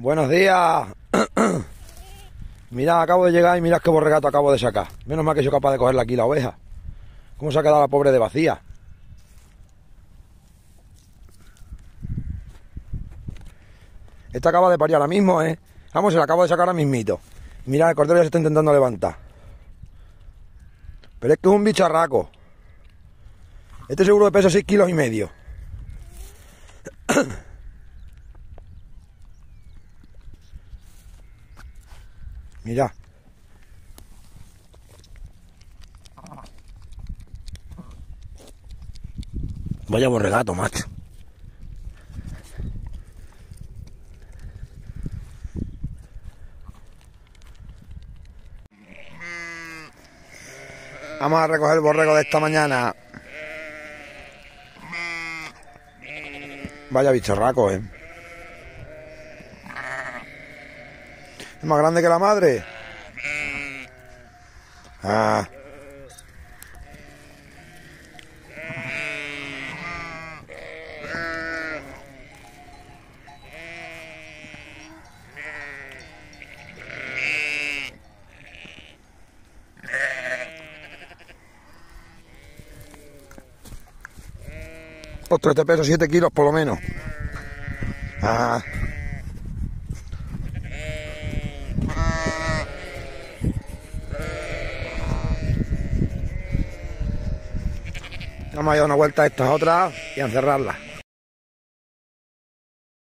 Buenos días. mirad, acabo de llegar y mirad qué borregato acabo de sacar. Menos mal que soy capaz de cogerle aquí la oveja. ¿Cómo se ha quedado la pobre de vacía? Esta acaba de parir ahora mismo, ¿eh? Vamos, se la acabo de sacar ahora mismito. Mirad, el cordero ya se está intentando levantar. Pero es que es un bicharraco. Este seguro de pesa 6 kilos y medio. Mira. Vaya borregato, macho. Vamos a recoger el borrego de esta mañana. Vaya bicharraco, eh. ¿Es más grande que la madre? Ah. Ostras, te peso 7 kilos por lo menos. Ah. Vamos a dar una vuelta a estas otras y a encerrarlas.